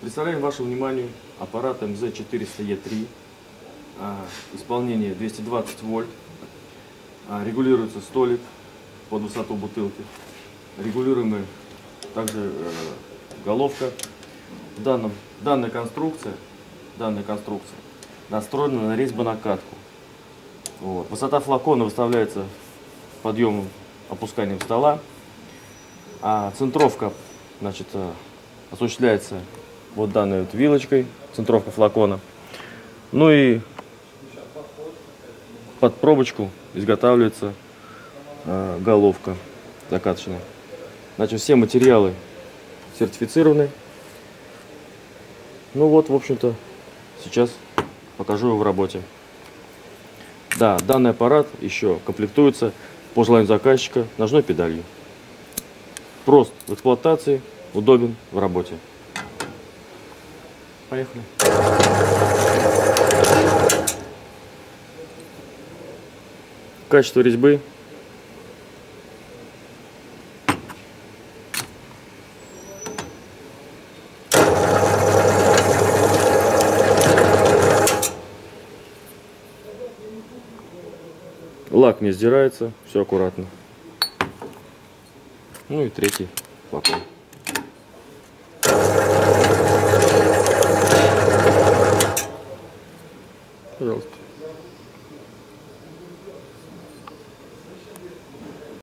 Представляем вашему вниманию аппарат МЗ-400Е3. А, Исполнение 220 вольт. А, Регулируется столик под высоту бутылки. Регулируемая также э, головка. В данном, данная конструкция, данная конструкция настроена на резьбонакатку. Вот. Высота флакона выставляется подъемом, опусканием стола. А центровка значит, э, осуществляется вот данной вот вилочкой, центровка флакона. Ну и под пробочку изготавливается э, головка закаточная. Значит, все материалы сертифицированы. Ну вот, в общем-то, сейчас покажу его в работе. Да, данный аппарат еще комплектуется по желанию заказчика ножной педалью. Прост в эксплуатации, удобен в работе. Поехали. Качество резьбы. Лак не сдирается, все аккуратно. Ну и третий флакон. Пожалуйста.